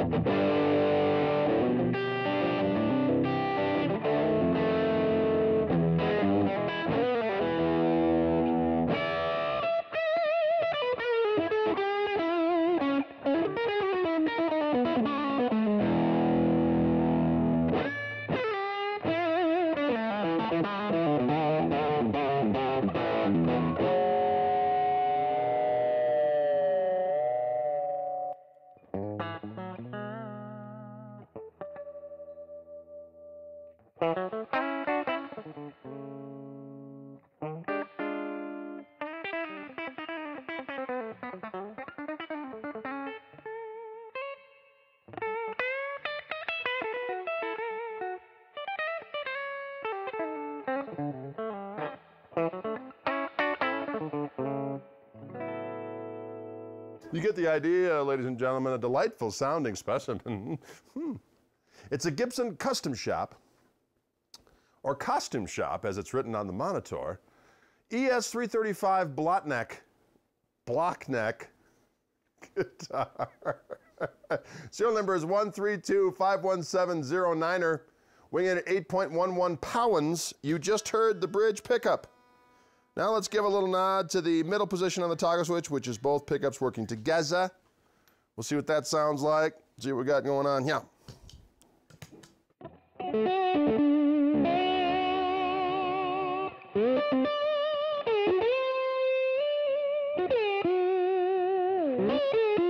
You get the idea, ladies and gentlemen, a delightful sounding specimen. Hmm. It's a Gibson custom shop, or costume shop as it's written on the monitor. ES335 Blotneck, Blockneck guitar. Serial number is 132-51709er, weighing at 8.11 pounds. You just heard the bridge pickup. Now let's give a little nod to the middle position on the toggle switch, which is both pickups working together. We'll see what that sounds like. See what we got going on here. Mm. Mm-hmm.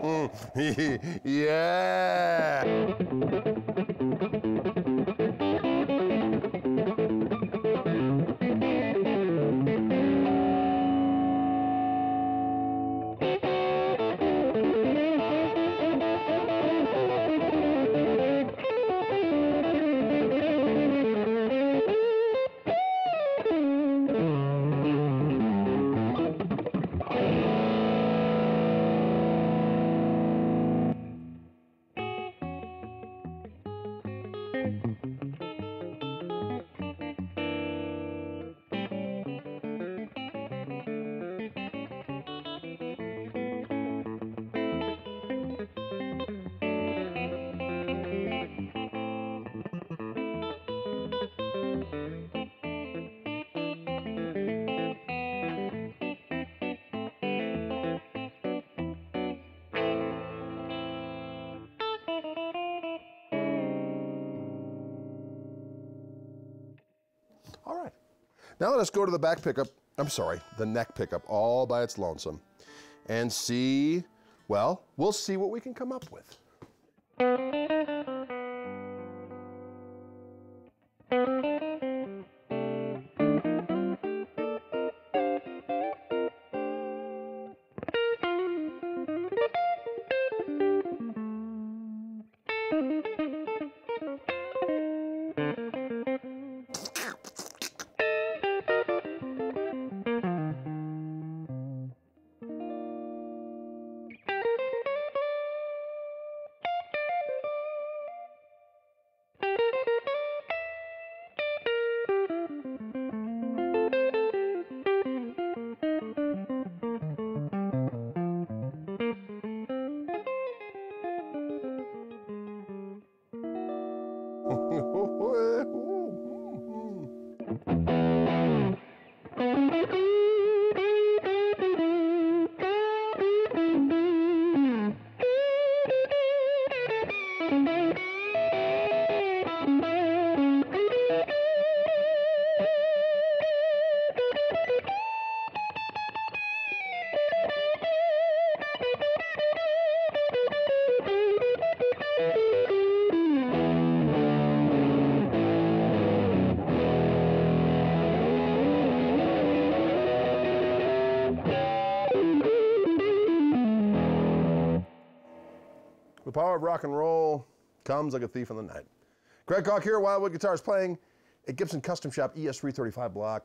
yeah. Now let us go to the back pickup, I'm sorry, the neck pickup all by its lonesome and see, well, we'll see what we can come up with. Thank you. The power of rock and roll comes like a thief in the night. Greg Koch here, Wildwood Guitars playing at Gibson Custom Shop ES335 block.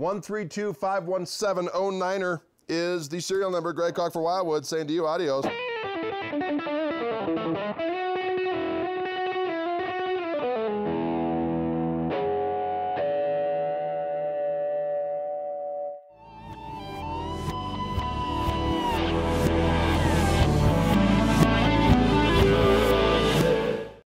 132-517-09er is the serial number. Greg Koch for Wildwood saying to you, adios.